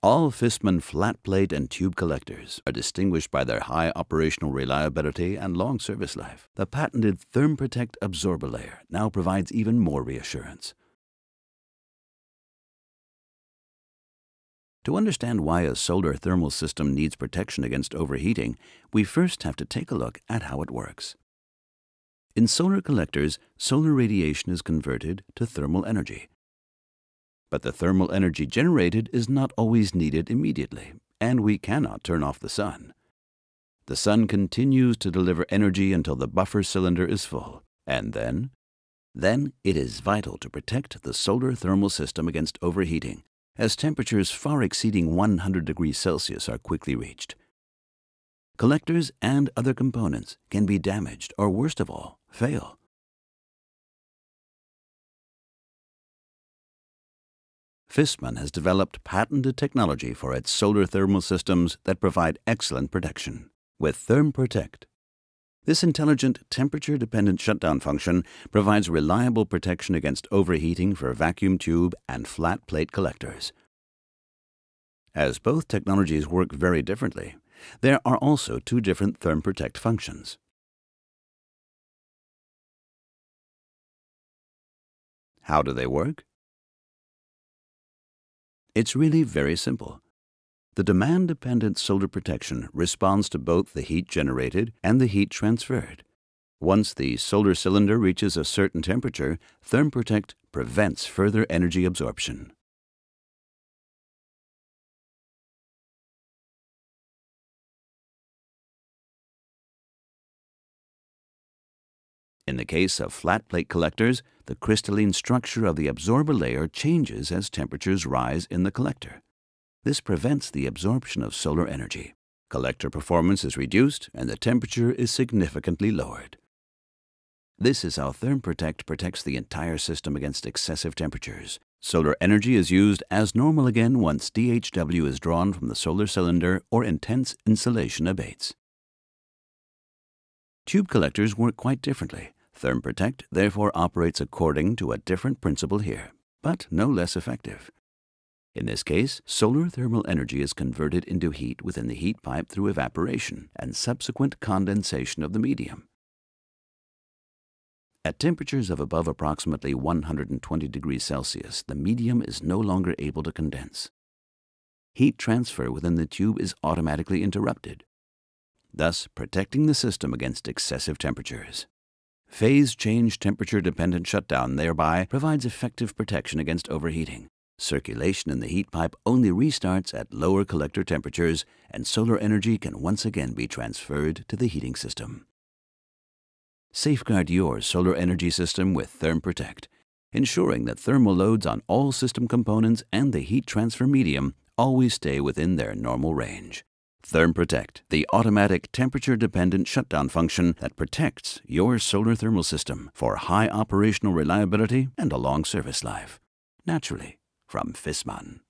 All Viessmann flat plate and tube collectors are distinguished by their high operational reliability and long service life. The patented ThermProtect absorber layer now provides even more reassurance. To understand why a solar thermal system needs protection against overheating, we first have to take a look at how it works. In solar collectors, solar radiation is converted to thermal energy. But the thermal energy generated is not always needed immediately, and we cannot turn off the sun. The sun continues to deliver energy until the buffer cylinder is full, and then, then it is vital to protect the solar thermal system against overheating, as temperatures far exceeding 100 degrees Celsius are quickly reached. Collectors and other components can be damaged or worst of all, fail. Viessmann has developed patented technology for its solar thermal systems that provide excellent protection. With ThermProtect, this intelligent temperature-dependent shutdown function provides reliable protection against overheating for vacuum tube and flat plate collectors. As both technologies work very differently, there are also two different ThermProtect functions. How do they work? It's really very simple. The demand-dependent solar protection responds to both the heat generated and the heat transferred. Once the solar cylinder reaches a certain temperature, ThermProtect prevents further energy absorption. In the case of flat plate collectors, the crystalline structure of the absorber layer changes as temperatures rise in the collector. This prevents the absorption of solar energy. Collector performance is reduced and the temperature is significantly lowered. This is how ThermProtect protects the entire system against excessive temperatures. Solar energy is used as normal again once DHW is drawn from the solar cylinder or intense insolation abates. Tube collectors work quite differently. ThermProtect therefore operates according to a different principle here, but no less effective. In this case, solar thermal energy is converted into heat within the heat pipe through evaporation and subsequent condensation of the medium. At temperatures of above approximately 120 degrees Celsius, the medium is no longer able to condense. Heat transfer within the tube is automatically interrupted, thus protecting the system against excessive temperatures. Phase change temperature dependent shutdown thereby provides effective protection against overheating. Circulation in the heat pipe only restarts at lower collector temperatures and solar energy can once again be transferred to the heating system. Safeguard your solar energy system with ThermProtect, ensuring that thermal loads on all system components and the heat transfer medium always stay within their normal range. ThermProtect, the automatic temperature-dependent shutdown function that protects your solar thermal system for high operational reliability and a long service life. Naturally, from Viessmann.